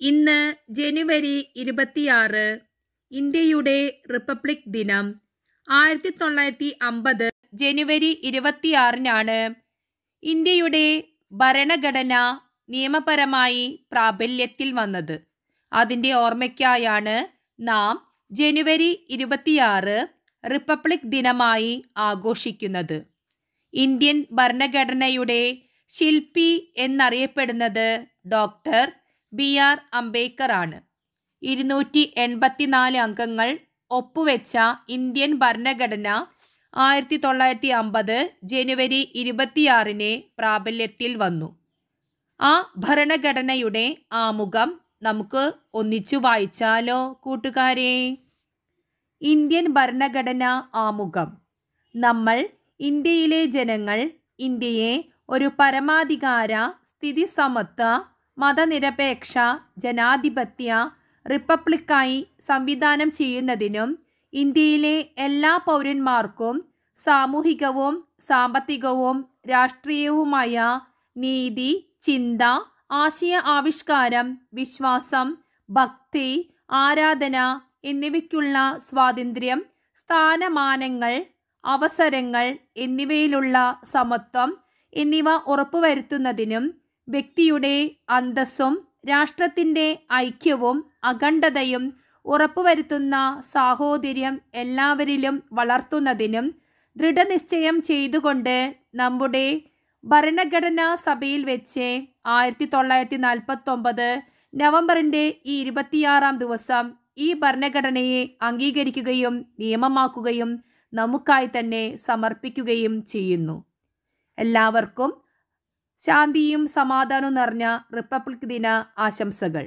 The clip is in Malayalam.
ഇന്ന് ജനുവരി ഇരുപത്തിയാറ് ഇന്ത്യയുടെ റിപ്പബ്ലിക് ദിനം ആയിരത്തി തൊള്ളായിരത്തി അമ്പത് ജനുവരി ഇരുപത്തിയാറിനാണ് ഇന്ത്യയുടെ ഭരണഘടന നിയമപരമായി പ്രാബല്യത്തിൽ വന്നത്. അതിന്റെ ഓർമ്മയ്ക്കായാണ് നാം ജനുവരി ഇരുപത്തിയാറ് റിപ്പബ്ലിക് ദിനമായി ആഘോഷിക്കുന്നത്. ഇന്ത്യൻ ഭരണഘടനയുടെ ശില്പി എന്നറിയപ്പെടുന്നത് ഡോക്ടർ ബി ആർ അംബേദ്കർ ആണ്. ഇരുന്നൂറ്റി എൺപത്തിനാല് അംഗങ്ങൾ ഒപ്പുവെച്ച ഇന്ത്യൻ ഭരണഘടന ആയിരത്തി തൊള്ളായിരത്തി അമ്പത് ജനുവരി ഇരുപത്തിയാറിന് പ്രാബല്യത്തിൽ വന്നു. ആ ഭരണഘടനയുടെ ആമുഖം നമുക്ക് ഒന്നിച്ചു വായിച്ചാലോ കൂട്ടുകാരെ? ഇന്ത്യൻ ഭരണഘടന ആമുഖം. നമ്മൾ ഇന്ത്യയിലെ ജനങ്ങൾ ഇന്ത്യയെ ഒരു പരമാധികാര സ്ഥിതി സമത്വ മതനിരപേക്ഷ ജനാധിപത്യ റിപ്പബ്ലിക്കായി സംവിധാനം ചെയ്യുന്നതിനും ഇന്ത്യയിലെ എല്ലാ പൗരന്മാർക്കും സാമൂഹികവും സാമ്പത്തികവും രാഷ്ട്രീയവുമായ നീതി ചിന്ത ആശയ ആവിഷ്കാരം വിശ്വാസം ഭക്തി ആരാധന എന്നിവയ്ക്കുള്ള സ്വാതന്ത്ര്യം സ്ഥാനമാനങ്ങൾ അവസരങ്ങൾ എന്നിവയിലുള്ള സമത്വം എന്നിവ ഉറപ്പുവരുത്തുന്നതിനും വ്യക്തിയുടെ അന്തസ്സും രാഷ്ട്രത്തിന്റെ ഐക്യവും അഖണ്ഡതയും ഉറപ്പുവരുത്തുന്ന സാഹോദര്യം എല്ലാവരിലും വളർത്തുന്നതിനും ദൃഢനിശ്ചയം ചെയ്തുകൊണ്ട് നമ്മുടെ ഭരണഘടനാ സഭയിൽ വെച്ച് ആയിരത്തി തൊള്ളായിരത്തി നാൽപ്പത്തൊമ്പത് നവംബറിന്റെ ഈ ഇരുപത്തിയാറാം ദിവസം ഈ ഭരണഘടനയെ അംഗീകരിക്കുകയും നിയമമാക്കുകയും നമുക്കായി തന്നെ സമർപ്പിക്കുകയും ചെയ്യുന്നു. എല്ലാവർക്കും ശാന്തിയും സമാധാനവും നിറഞ്ഞ റിപ്പബ്ലിക് ദിന ആശംസകൾ.